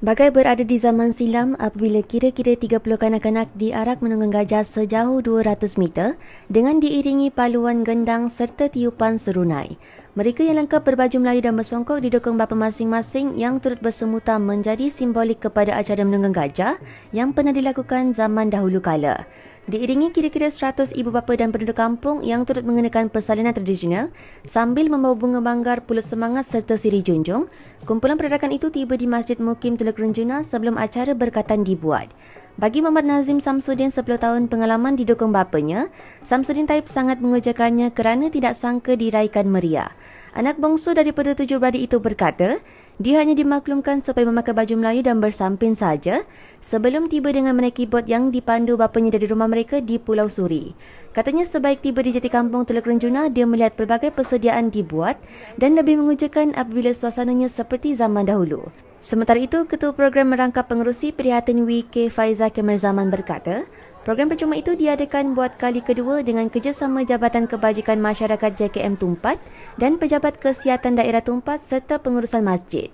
Bagai berada di zaman silam apabila kira-kira 30 kanak-kanak diarak menunggang gajah sejauh 200 meter dengan diiringi paluan gendang serta tiupan serunai. Mereka yang lengkap berbaju Melayu dan bersongkok didukung bapa masing-masing yang turut bersemuta menjadi simbolik kepada acara menunggang gajah yang pernah dilakukan zaman dahulu kala. Diiringi kira-kira 100 ibu bapa dan penduduk kampung yang turut mengenakan persalinan tradisional sambil membawa bunga banggar, pulut semangat serta siri junjung, kumpulan peradakan itu tiba di Masjid Mukim Teluk Renjuna sebelum acara berkatan dibuat. Bagi Muhammad Nazim Samsudin 10 tahun pengalaman didukung bapanya, Samsudin Taib sangat mengujakannya kerana tidak sangka diraikan meriah. Anak bongsu daripada tujuh beradik itu berkata, dia hanya dimaklumkan supaya memakai baju Melayu dan bersampin saja sebelum tiba dengan menaiki bot yang dipandu bapanya dari rumah mereka di Pulau Suri. Katanya sebaik tiba di jati kampung Teluk Renjuna, dia melihat pelbagai persediaan dibuat dan lebih mengujakan apabila suasananya seperti zaman dahulu. Sementara itu, Ketua Program Merangkap Pengerusi Prihatin WK Faizah Kemal Zaman berkata, program percuma itu diadakan buat kali kedua dengan kerjasama Jabatan Kebajikan Masyarakat JKM Tumpat dan Pejabat Kesihatan Daerah Tumpat serta pengurusan masjid.